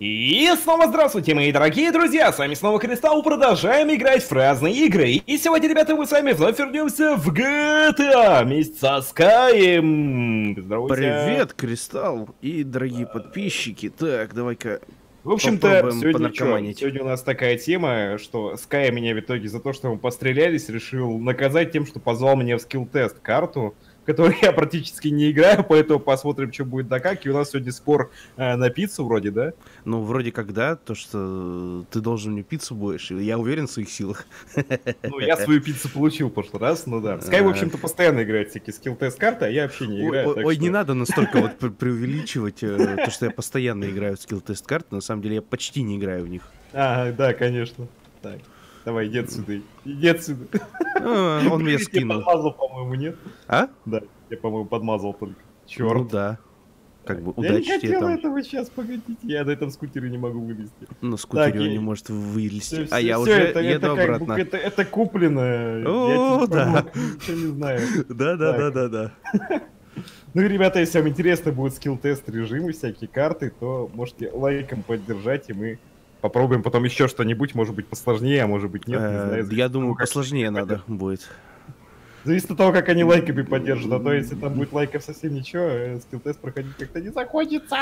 И снова здравствуйте, мои дорогие друзья! С вами снова Кристалл, продолжаем играть в разные игры. И сегодня, ребята, мы с вами вновь вернемся в GTA вместе со Скаем. Здравствуйте. Привет, Кристалл и дорогие подписчики. Так, давай-ка в общем-то, сегодня, сегодня у нас такая тема, что Скай меня в итоге за то, что мы пострелялись, решил наказать тем, что позвал меня в скилл-тест карту который я практически не играю, поэтому посмотрим, что будет да как. И у нас сегодня спор э, на пиццу вроде, да? Ну, вроде как да, то, что ты должен мне пиццу будешь, я уверен в своих силах. Ну, я свою пиццу получил в прошлый раз, ну да. Скай, в общем-то, постоянно играет всякие скилл-тест-карты, а я вообще не играю. Ой, не надо настолько вот преувеличивать э, то, что я постоянно играю в скилл-тест-карты, на самом деле я почти не играю в них. А, да, конечно. Так. Давай, иди отсюда. Иди отсюда. А, он меня скинул. Я подмазал, по-моему, нет? А? Да, я, по-моему, подмазал только. Черт. Ну да. Как бы удачи Я не хотел там. этого сейчас, погодите. Я на этом скутере не могу вылезти. На скутере так, он я... не может вылезти. Все, а я все, уже это, еду это обратно. Как, это, это куплено. О, да. Ничего не знаю. Да, да, да, да, да. Ну, ребята, если вам интересно будут скилл-тест режимы, всякие карты, то можете лайком поддержать, и мы Попробуем потом еще что-нибудь, может быть, посложнее, а может быть, нет. Не э, знаю, Я думаю, посложнее надо будет. Зависит от того, как они лайками поддержат. А то, если там будет лайков совсем ничего, э, скилл-тест проходить как-то не захочется.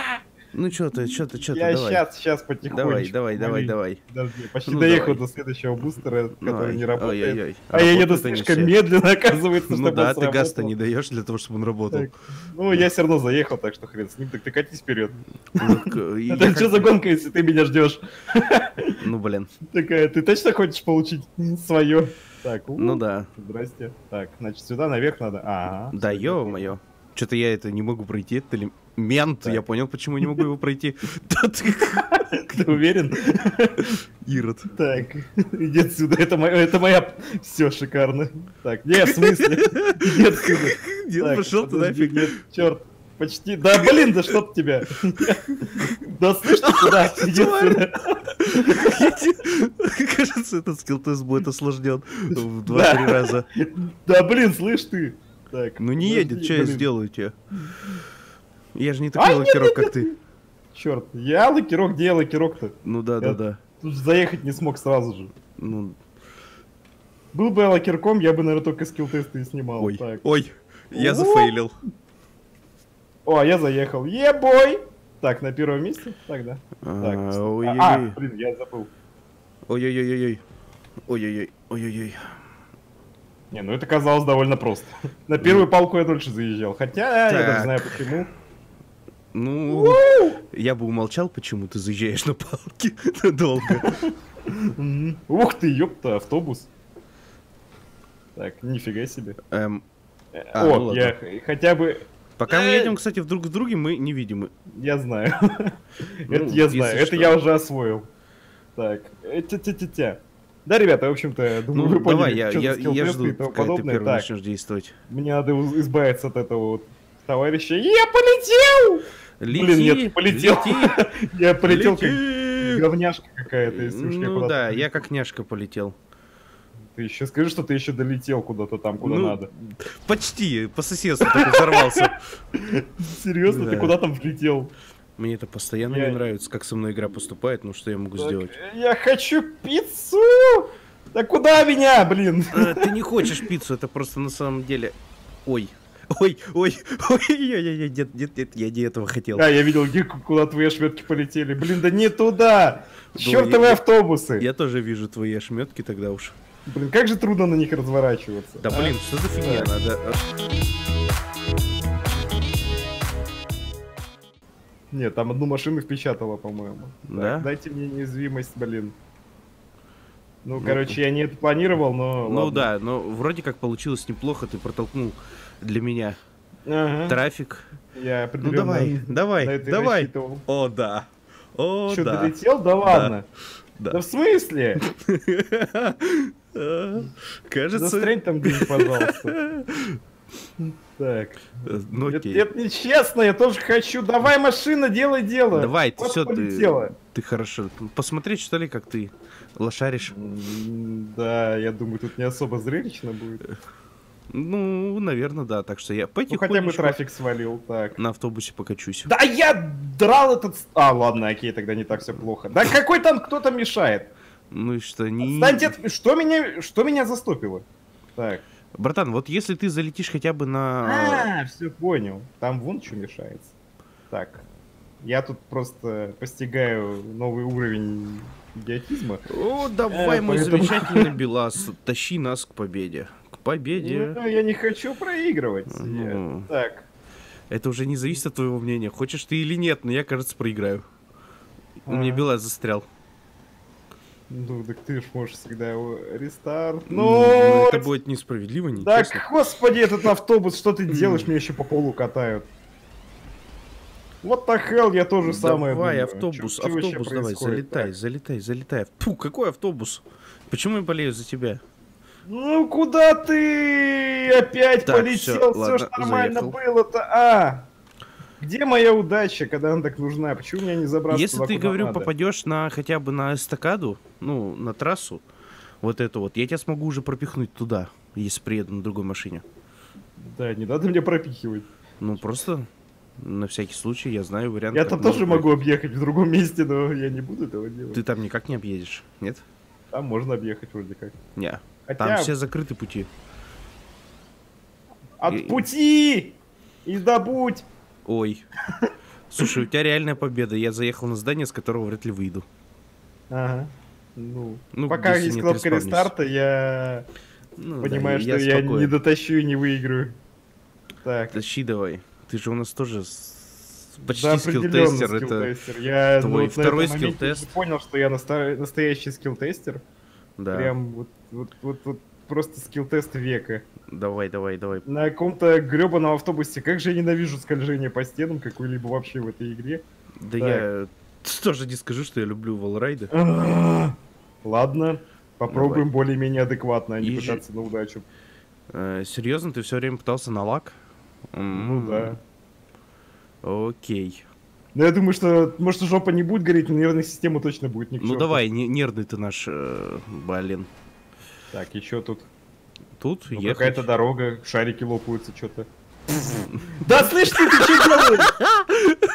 Ну что ты, что ты, что ты, Я давай. сейчас, сейчас потихонечку. Давай, давай, давай, давай. Подожди, почти ну, доехал давай. до следующего бустера, который ой, не работает. Ой, ой, ой. А, а я еду слишком медленно, оказывается, Ну да, ты газ-то не даешь для того, чтобы он работал. Так. Ну, я все равно заехал, так что хрен с ним, так ты катись вперед. Это что за гонка, если ты меня ждешь? Ну, блин. Такая, ты точно хочешь получить свое? Так, ну да. Здрасте. Так, значит, сюда наверх надо. Ага. Да, ё-моё. Что-то я это не могу пройти, это ли мент, так. я понял, почему не могу его пройти. Ты уверен? Ирод. Так, иди отсюда, это моя, это моя... Все шикарно. Так, не, в смысле? Иди отсюда. Нет, пошел ты нафиг. Нет, черт. Почти. Да блин, да что тебя? Да слышь ты куда? Иди отсюда. Кажется, этот skill-тест будет осложнен в два-три раза. Да блин, слышь ты. Так. Ну не едет, что я сделаю тебе? Я же не такой а, лакирок, как ты. Черт, я лакирок, где я лакирок-то? Ну да, да, да. Тут заехать не смог сразу же. Ну. Был бы я лакирком, я бы, наверное, только skill-тесты и снимал. Ой, так. ой, я зафейлил. О, я заехал. Ебой! Так, на первом месте? Так, да. Так, а, а, блин, я забыл. Ой-ой-ой-ой. Ой-ой-ой. Ой-ой-ой. Не, ну это казалось довольно просто. На первую палку я дольше заезжал. Хотя я даже знаю почему. Ну, я бы умолчал, почему ты заезжаешь на палке долго. Ух ты, ёпта, автобус. Так, нифига себе. Эм, э, а, О, ну я хотя бы... Пока мы едем, кстати, друг с другом, мы не видим. Я знаю. Это ну, я знаю, это я уже освоил. Так, тя-тя-тя-тя. Да, ребята, в общем-то, думаю, ну, вы поняли, давай, я, я, я жду, и тому подобное. Ты так, начнешь действовать. Мне надо избавиться от этого вот товарища. Я полетел! Лети, Блин, нет, полетел. Лети, я полетел лети. как говняшка какая-то, если уж Ну да, я как няшка полетел. Ты еще скажи, что ты еще долетел куда-то там, куда ну, надо. Почти, по соседству так взорвался. Серьезно, ты куда там влетел? Мне это постоянно я... не нравится, как со мной игра поступает, ну что я могу так, сделать? Я хочу пиццу! Да куда меня, блин? А, ты не хочешь пиццу, это просто на самом деле... Ой, Ой, ой, ой, ой, ой, ой, нет, нет, нет, я не этого хотел. А, я видел, где, куда твои ошметки полетели. Блин, да не туда! Чертовы автобусы! Я тоже вижу твои ошметки тогда уж. Блин, как же трудно на них разворачиваться. Да а? блин, что за фигня? Надо... Нет, там одну машину впечатала, по-моему. Да? Дайте мне неуязвимость, блин. Ну, ну, короче, я не это планировал, но... Ну ладно. да, но вроде как получилось неплохо, ты протолкнул для меня ага. трафик. Я Ну давай, давай, давай. Рассчитывал. О, да. О, Что, да. долетел? Да ладно. Да. да в смысле? Кажется... Застрянь там где-нибудь, пожалуйста. Так. Э, ну, это, это нечестно, я тоже хочу. Давай, машина, делай дело. Давай, ты все, ты, ты хорошо. Посмотреть, что ли, как ты лошаришь? Да, я думаю, тут не особо зрелищно будет. Ну, наверное, да. Так что я потихонечку... Ну, хотя бы трафик свалил, так. На автобусе покачусь. Да я драл этот... А, ладно, окей, тогда не так все плохо. Да какой там кто-то мешает? Ну и что, не... Отстаньте от... Что меня, что меня застопило? Так. Братан, вот если ты залетишь хотя бы на... А, все понял. Там вон что мешается. Так. Я тут просто постигаю новый уровень идиотизма. О, давай, э, мой поэтому... замечательный Белас, тащи нас к победе. К победе. Ну, я не хочу проигрывать. Ну... Я... Так. Это уже не зависит от твоего мнения. Хочешь ты или нет, но я, кажется, проиграю. У меня а. Белас застрял. Ну, так ты ж можешь всегда его рестарт. Ну, ну это будет несправедливо, не Так, господи, этот автобус, что ты делаешь? Меня еще по полу катают. Вот the hell, я тоже самое Давай, автобус, чё, автобус, давай, залетай, так? залетай, залетай. Фу, какой автобус? Почему я болею за тебя? Ну, куда ты опять так, полетел? Все, все ладно, что нормально было-то, а? Где моя удача, когда она так нужна? Почему меня не забраться Если туда, ты, говорю, надо? попадешь на хотя бы на эстакаду, ну, на трассу, вот эту вот, я тебя смогу уже пропихнуть туда, если приеду на другой машине. Да, не надо мне пропихивать. Ну, просто на всякий случай, я знаю вариант. Я там тоже могу объехать в другом месте, но я не буду этого делать. Ты там никак не объедешь, нет? Там можно объехать вроде как. Не, Хотя... там все закрыты пути. От и... пути! И добудь! Ой. Слушай, у тебя реальная победа. Я заехал на здание, с которого вряд ли выйду. Ага. Ну, ну пока есть кнопка рестарта, я ну, понимаю, да, что я, я не дотащу и не выиграю. Так. Тащи давай. Ты же у нас тоже почти да, скилл-тестер. Это я, твой ну, второй скилл-тест. понял, что я настоящий скилл-тестер. Да. Прям вот, вот, вот, вот просто скилл-тест века. Давай, давай, давай. На каком-то гребаном автобусе. Как же я ненавижу скольжение по стенам какой-либо вообще в этой игре. Да так. я тоже не скажу, что я люблю валрайды. Ладно, попробуем более-менее адекватно, а не пытаться на удачу. Э, серьезно, ты все время пытался на лак? Ну да. Окей. Ну, я думаю, что, может, жопа не будет гореть, но нервная система точно будет Ну, давай, не, нервный ты наш, э, блин. Так, еще тут. Тут ну, какая-то дорога, шарики лопаются, что-то. Да слышь ты, ты что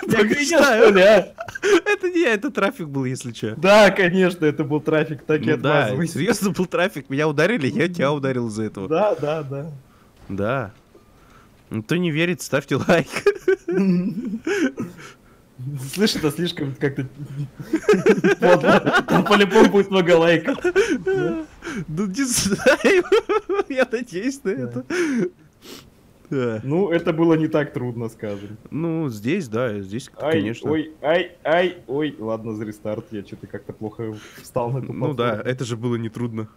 делаешь? Я ли, а? Это не я, это трафик был, если что. Да, конечно, это был трафик, так и ну Да, серьезно был трафик, меня ударили, я тебя ударил из-за этого. Да, да, да. Да. Ну, кто не верит, ставьте лайк. Слышь, это слишком как-то Там по-любому будет много лайков. Ну, не знаю. Я надеюсь на это. Ну, это было не так трудно, скажем. Ну, здесь, да, здесь, ай, конечно. Ой, ай, ай, ой, ладно, за рестарт, я что-то как-то плохо встал на эту Ну да, это же было нетрудно.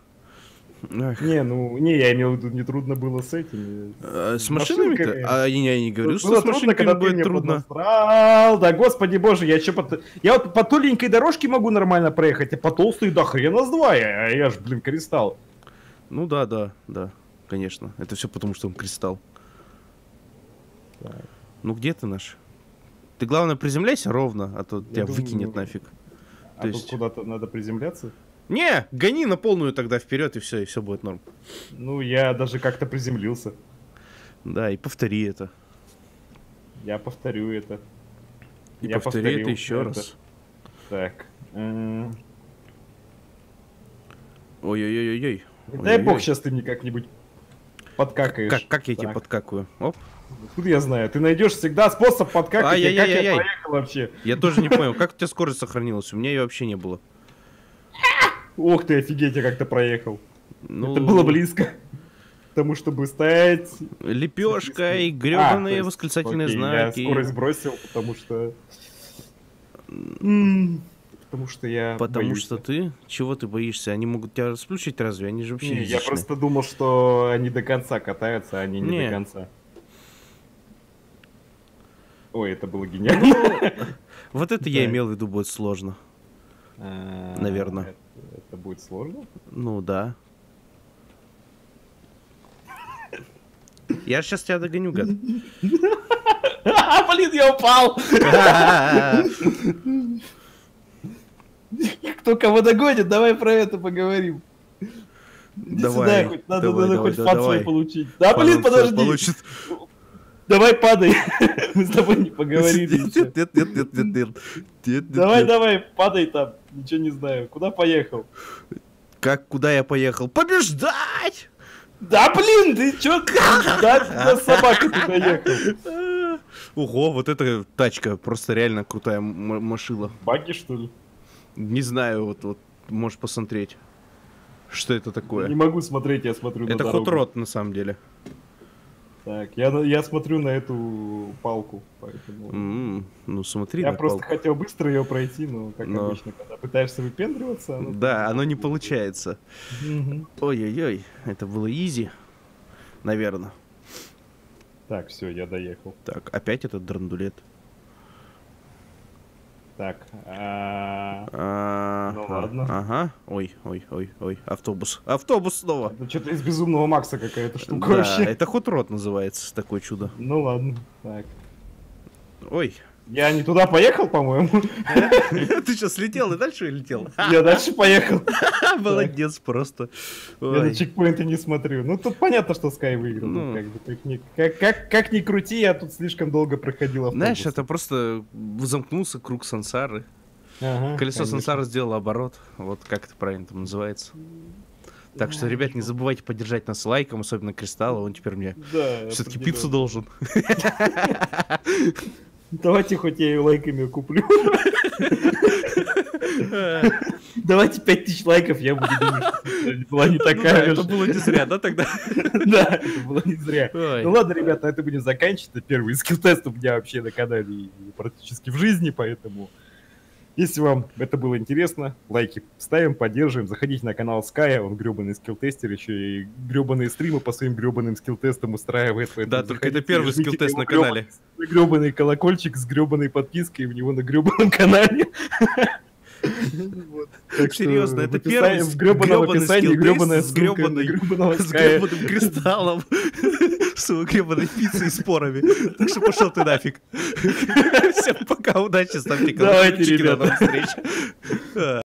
Ах. Не, ну, не, я имел в виду, не трудно было с этими. А, с машинами-то? А я, не говорю, что с машинками когда будет трудно. Поднасрал. Да, господи боже, я что по... Я вот по тоненькой дорожке могу нормально проехать, а по толстой до хрена с два, я, я ж, блин, кристалл. Ну да, да, да, конечно. Это все потому, что он кристалл. Так. Ну где ты наш? Ты, главное, приземляйся ровно, а то я тебя думаю, выкинет нафиг. А то тут есть... куда-то надо приземляться? Не, гони на полную тогда вперед, и все, и все будет норм. Ну, я даже как-то приземлился. Да, и повтори это. Я повторю это. И я повтори это еще это. раз. Так. Ой-ой-ой-ой. Дай бог, сейчас ты мне как-нибудь подкакаешь. Как, как я так. тебе подкакаю? Оп. Откуда я знаю? Ты найдешь всегда способ подкакать, а, я, как я, я проехал вообще. Я тоже не понял, как у тебя скорость сохранилась? У меня ее вообще не было. Ох ты, офигеть, я как-то проехал. Ну... Это было близко. Потому чтобы стоять... Лепешка и гребаные а, восклицательные окей, знаки. Я скорость бросил, потому что... Потому что я Потому боюсь. что ты? Чего ты боишься? Они могут тебя расплющить разве? Они же вообще не, Я просто думал, что они до конца катаются, а они не, не. до конца. Ой, это было гениально. Вот это я имел в виду будет сложно. А, Наверное. Это будет сложно? Ну да. Я сейчас тебя догоню, гад. Блин, я упал! Кто кого догонит, давай про это поговорим. Иди давай, сюда, хоть, надо, давай, надо давай, хоть фан свой получить. Да, блин, подожди. Получит. Давай падай. Мы с тобой не поговорили. Нет, нет, нет, нет, нет, нет, Давай, давай, падай там. Ничего не знаю. Куда поехал? Как, куда я поехал? Побеждать! Да блин, ты чё? Да, собака ты доехал. Ого, вот эта тачка просто реально крутая машина. Баги, что ли? Не знаю, вот, вот можешь посмотреть, что это такое. Не могу смотреть, я смотрю на Это хот-род на самом деле. Так, я, я смотрю на эту палку, поэтому... М, ну смотри Я просто палку. хотел быстро ее пройти, но, как Но. обычно, когда пытаешься выпендриваться... оно- Да, оно не получается. Мгм. Ой-ой-ой, это было изи, наверное. Так, все, я доехал. Так, опять этот драндулет. Так, а, А, Ну ладно. Ага. Ой, ой, ой, ой. Автобус. Автобус снова. это что-то из Безумного Макса какая-то штука Да, вообще. это хот-род называется, такое чудо. Ну ладно, так. Ой. Я не туда поехал, по-моему. Ты что, слетел и дальше летел? Я дальше поехал. Молодец просто. Я на чекпоинты не смотрю. Ну, тут понятно, что Sky выиграл. Ну. Как, бы, как, ни, как, как, как ни крути, я тут слишком долго проходил автобус. Знаешь, это просто замкнулся круг сансары. Ага, Колесо конечно. сансары сделало оборот. Вот как это правильно там называется. Так что, ребят, не забывайте поддержать нас лайком, особенно Кристалла, он теперь мне Да, все-таки пиццу должен. Давайте хоть я ее лайками куплю. Давайте 5000 лайков, я буду думать, это была не Ну да, такая это было не зря, да, тогда? Да, это было не зря. Ой. Ну ладно, ребят, на этом будем заканчивать. Это первый скилл-тест у меня вообще на канале практически в жизни, поэтому... Если вам это было интересно, лайки ставим, поддерживаем. Заходите на канал Sky, он гребаный скилл-тестер, еще и гребаные стримы по своим гребаным скилл-тестам устраивает. Да, только это первый скилл-тест на канале. Гребаный колокольчик с гребаной подпиской у него на гребаном канале. Серьезно, это первый в гребаном описании гребаная с на С гребаным кристаллом, с гребаной пиццей и спорами. Так что пошел ты нафиг. Всем пока, удачи, ставьте колокольчики, до ребята. новых встреч.